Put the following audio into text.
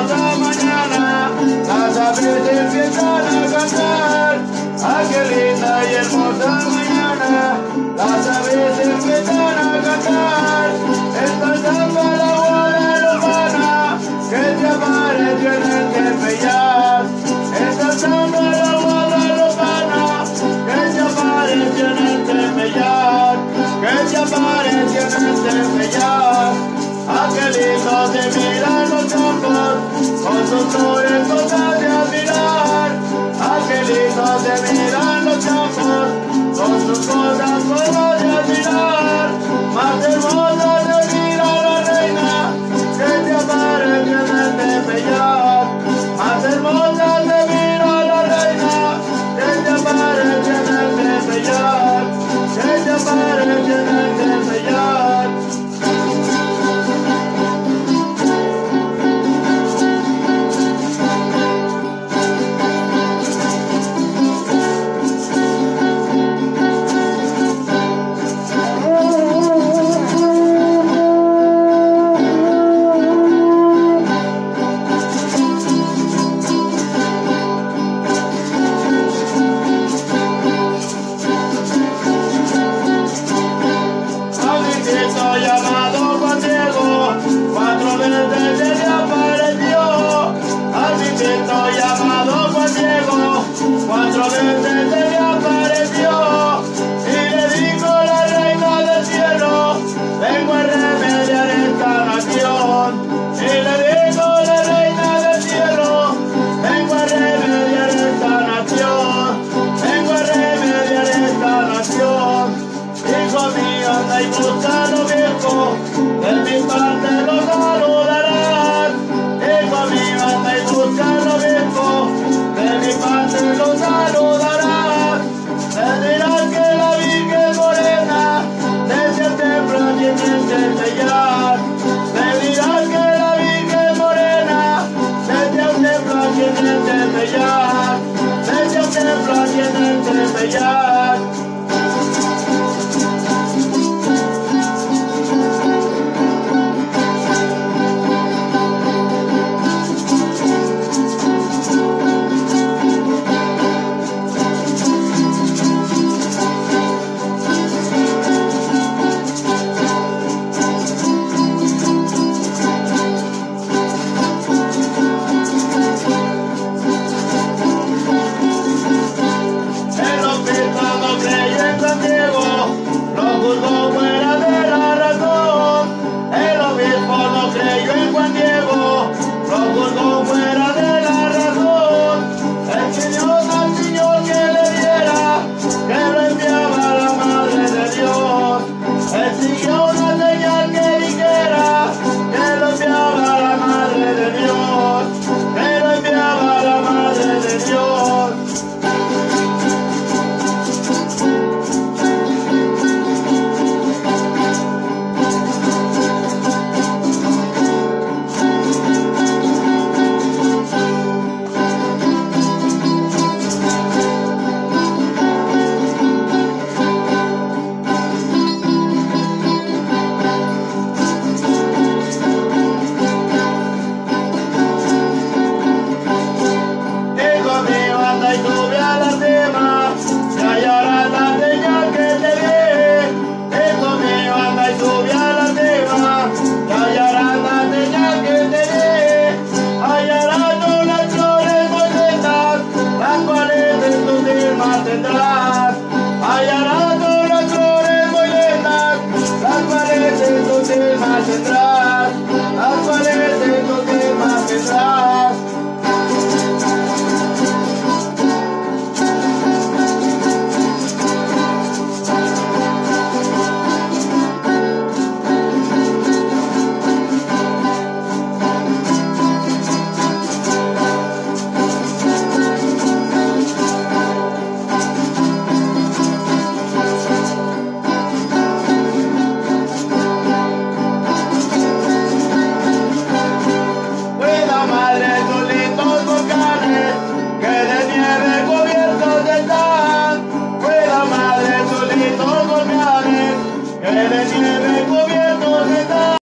hermosa mañana, las aves empiezan a cantar. Ah, qué linda y hermosa mañana, las aves empiezan a cantar. Esta etapa la guarda lojana, que te amare tienen que pelear. Esta etapa la guarda lojana, que te amare tienen que pelear. Que te amare en el pelear. Ah, qué lindo. Don't y gusano viejo, de mi parte lo saludarán. Tengo a mi banda y viejo, de mi parte lo saludarán. Me dirán que la Virgen Morena, desde temprano tiene que sellar. Me dirán que la Virgen Morena, desde temprano tiene que sellar. Desde temprano tiene que sellar. Yeah.